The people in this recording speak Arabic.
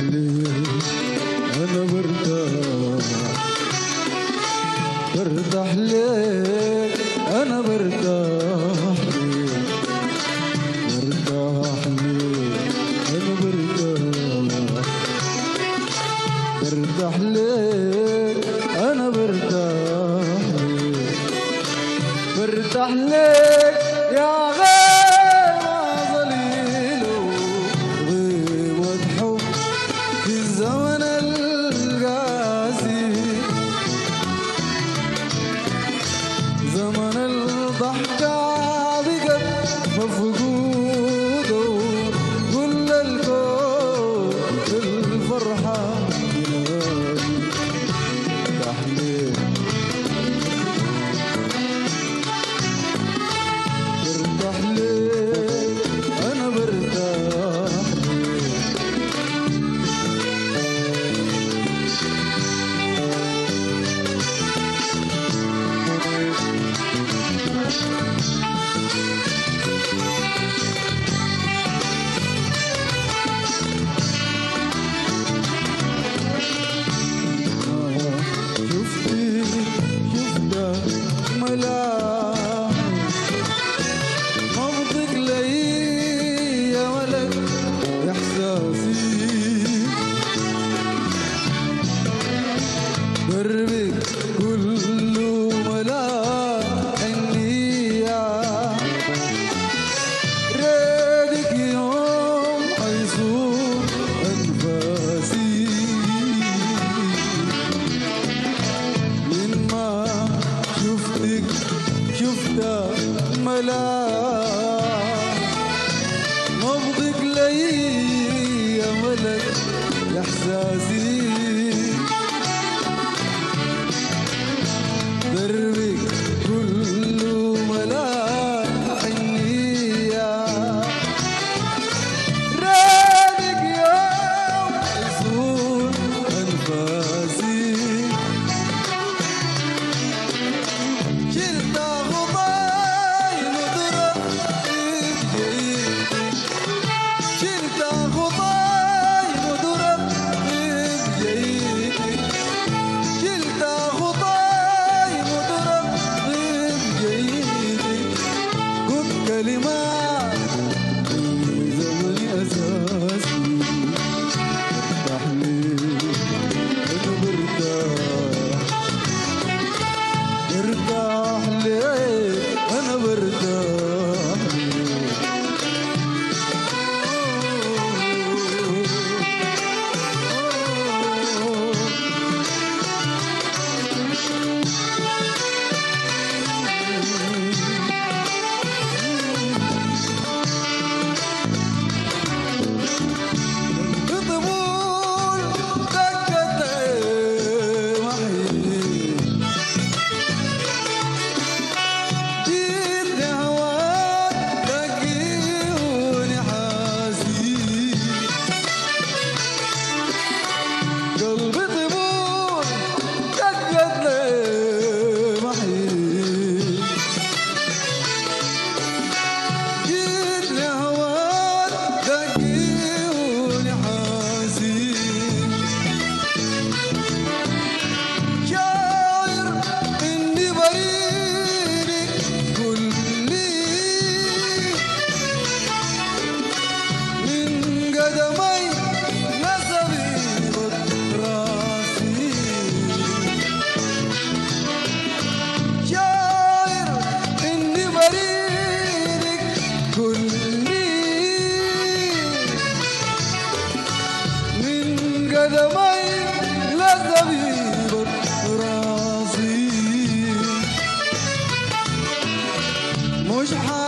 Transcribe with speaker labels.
Speaker 1: 嗯。الضحكة عذقت مفقود. شفته ملاك نبضك لي يا ملك يا احساسي وش حال